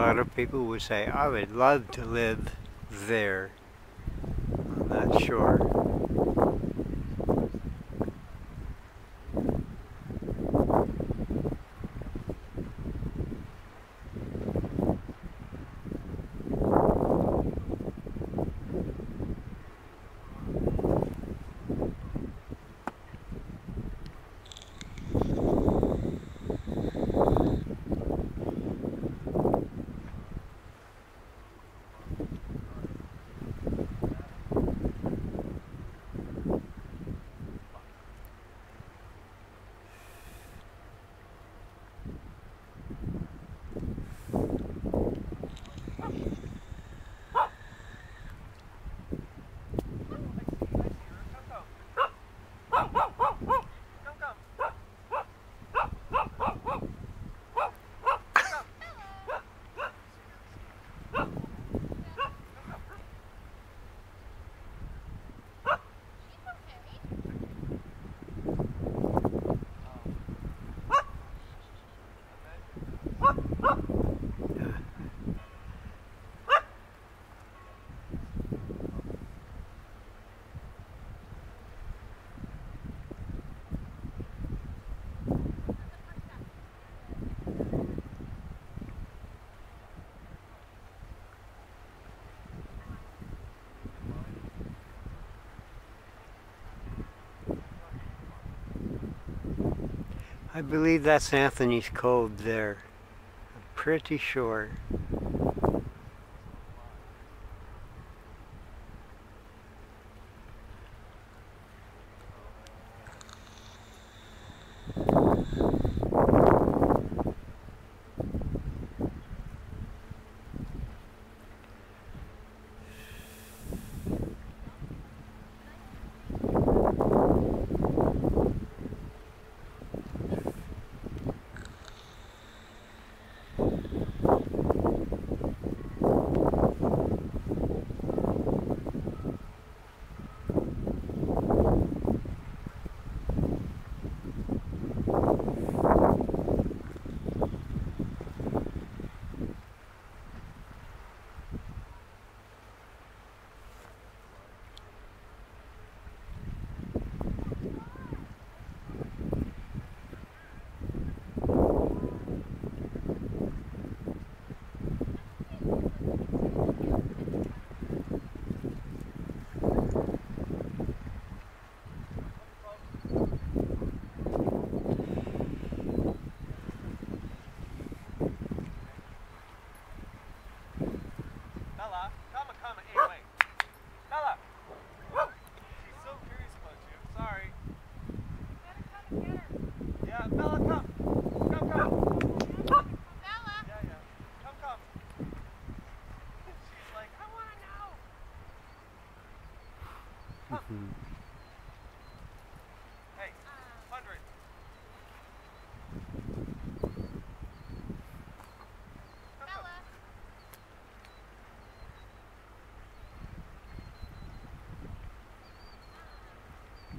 lot of people would say, I would love to live there on that shore. I believe that's Anthony's Cove there. I'm pretty sure.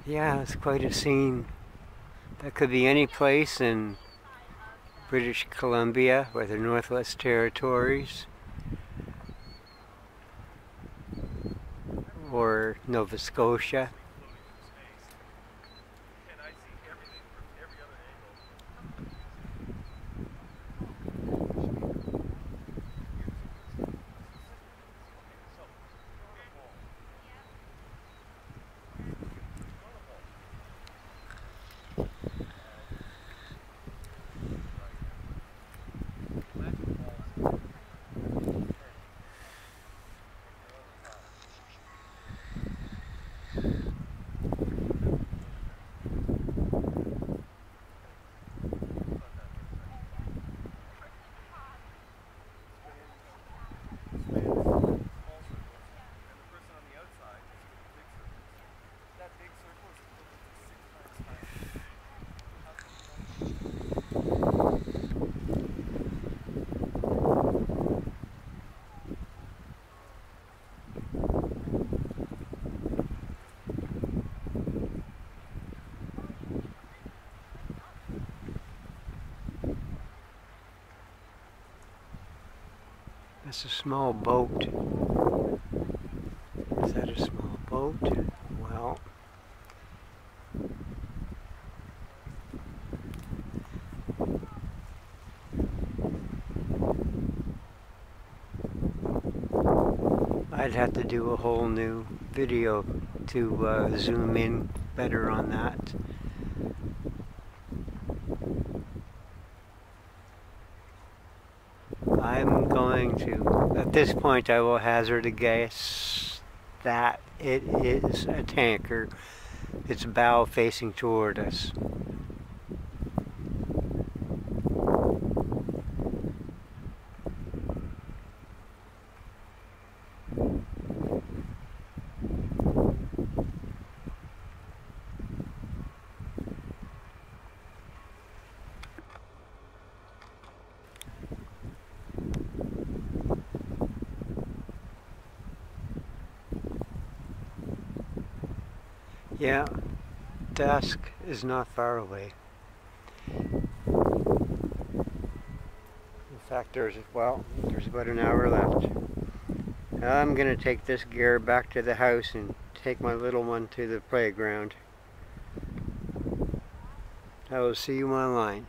Yeah, it's quite a scene. That could be any place in British Columbia or the Northwest Territories or Nova Scotia. That's a small boat. Is that a small boat? Well, I'd have to do a whole new video to uh, zoom in better on that. I'm going to, at this point I will hazard a guess that it is a tanker. Its bow facing toward us. Yeah, dusk is not far away. In fact, there's, well, there's about an hour left. I'm going to take this gear back to the house and take my little one to the playground. I will see you online.